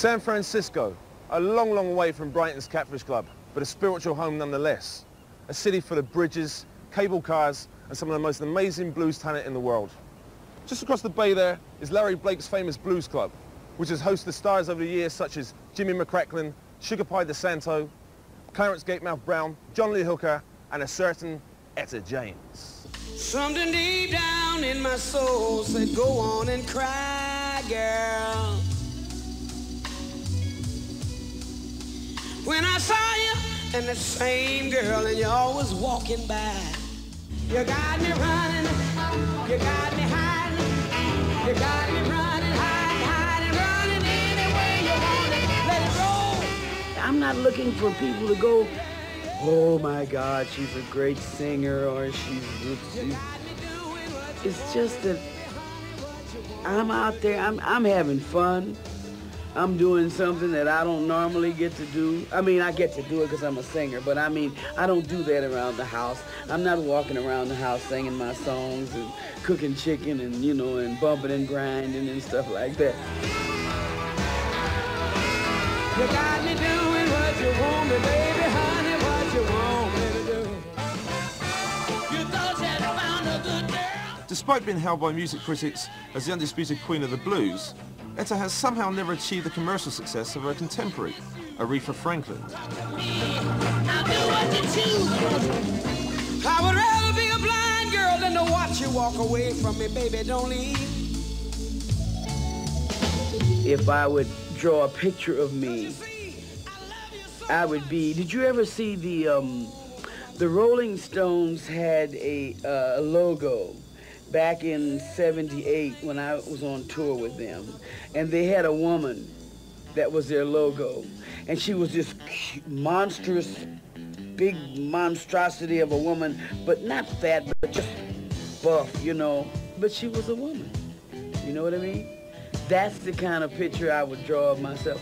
San Francisco, a long, long way from Brighton's Catfish Club, but a spiritual home nonetheless. A city full of bridges, cable cars, and some of the most amazing blues talent in the world. Just across the bay there is Larry Blake's famous blues club, which has hosted stars over the years such as Jimmy McCracklin, Sugar Pie DeSanto, Clarence Gatemouth Brown, John Lee Hooker, and a certain Etta James. Something deep down in my soul said, go on and cry, girl. When I saw you and the same girl and you're always walking by, you got me running, you got me hiding, you got me running, hiding, hiding, running any you want it, let it roll. I'm not looking for people to go, oh my God, she's a great singer or she's, she's it's just that I'm out there, I'm, I'm having fun. I'm doing something that I don't normally get to do. I mean, I get to do it because I'm a singer, but I mean, I don't do that around the house. I'm not walking around the house singing my songs and cooking chicken and, you know, and bumping and grinding and stuff like that. You got me doing what you want me, baby, honey, what you want me to do. You thought you found a good girl. Despite being held by music critics as the undisputed queen of the blues, Etta has somehow never achieved the commercial success of her contemporary, Aretha Franklin. I would rather be a blind girl than to watch you walk away from me, baby, don't leave. If I would draw a picture of me, I would be, did you ever see the, um, the Rolling Stones had a uh, logo back in 78 when I was on tour with them. And they had a woman that was their logo. And she was this monstrous, big monstrosity of a woman, but not fat, but just buff, you know. But she was a woman. You know what I mean? That's the kind of picture I would draw of myself.